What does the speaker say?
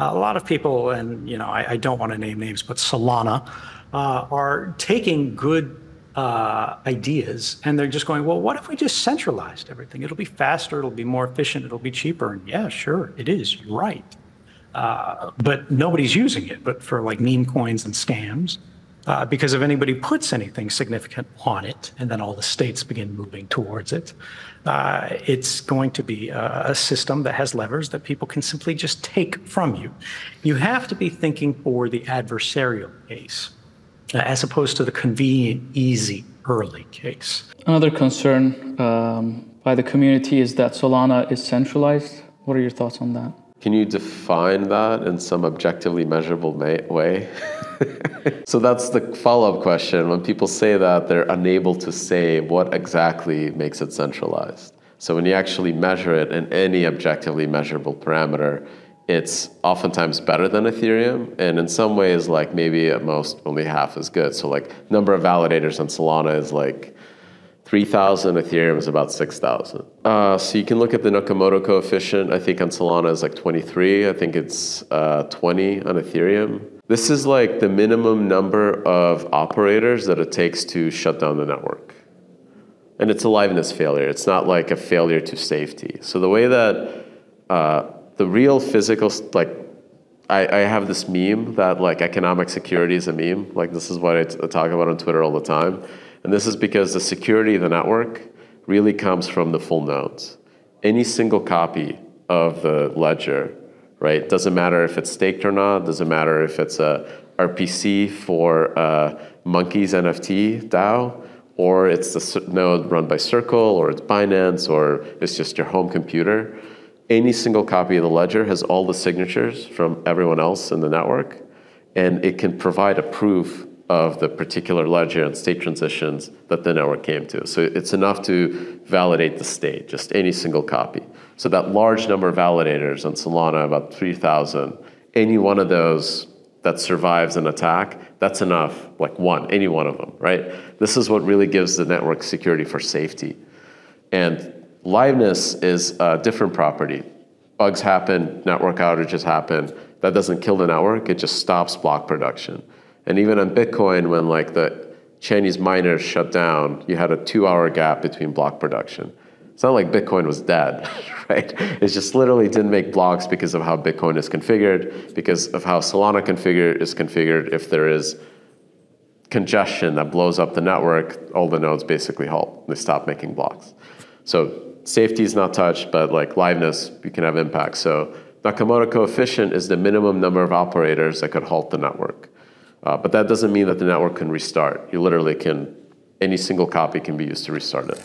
Uh, a lot of people, and you know, I, I don't want to name names, but Solana uh, are taking good uh, ideas and they're just going, well, what if we just centralized everything? It'll be faster, it'll be more efficient, it'll be cheaper. And yeah, sure, it is. Right. Uh, but nobody's using it, but for like meme coins and scams. Uh, because if anybody puts anything significant on it, and then all the states begin moving towards it, uh, it's going to be a, a, system that has levers that people can simply just take from you. You have to be thinking for the adversarial case, uh, as opposed to the convenient, easy, early case. Another concern um, by the community is that Solana is centralized. What are your thoughts on that? Can you define that in some objectively measurable way? so that's the follow up question. When people say that, they're unable to say what exactly makes it centralized. So when you actually measure it in any objectively measurable parameter, it's oftentimes better than Ethereum, and in some ways, like maybe at most only half as good. So like number of validators on Solana is like 3,000, Ethereum is about 6,000. Uh, so you can look at the Nakamoto coefficient. I think on Solana is like 23. I think it's uh, 20 on Ethereum. This is like the minimum number of operators that it takes to shut down the network. And it's a liveness failure. It's not like a failure to safety. So the way that uh, the real physical, like, I, I, have this meme that like economic security is a meme. Like this is what I, talk about on Twitter all the time. And this is because the security of the network really comes from the full nodes. Any single copy of the ledger right? Doesn't matter if it's staked or not. Doesn't matter if it's a RPC for uh, Monkey's NFT DAO, or it's the node run by Circle, or it's Binance, or it's just your home computer. Any single copy of the ledger has all the signatures from everyone else in the network, and it can provide a proof of the particular ledger and state transitions that the network came to. So it's enough to validate the state, just any single copy. So that large number of validators on Solana, about 3,000, any one of those that survives an attack, that's enough, like one, any one of them, right? This is what really gives the network security for safety. And liveness is a different property. Bugs happen, network outages happen. That doesn't kill the network, it just stops block production. And even on Bitcoin, when like the Chinese miners shut down, you had a two-hour gap between block production. It's not like Bitcoin was dead, right? It just literally didn't make blocks because of how Bitcoin is configured, because of how Solana configured is configured. If there is congestion that blows up the network, all the nodes basically halt. They stop making blocks. So safety is not touched, but like liveness, you can have impact. So Nakamoto coefficient is the minimum number of operators that could halt the network. Uh, but that doesn't mean that the network can restart. You literally can, any single copy can be used to restart it.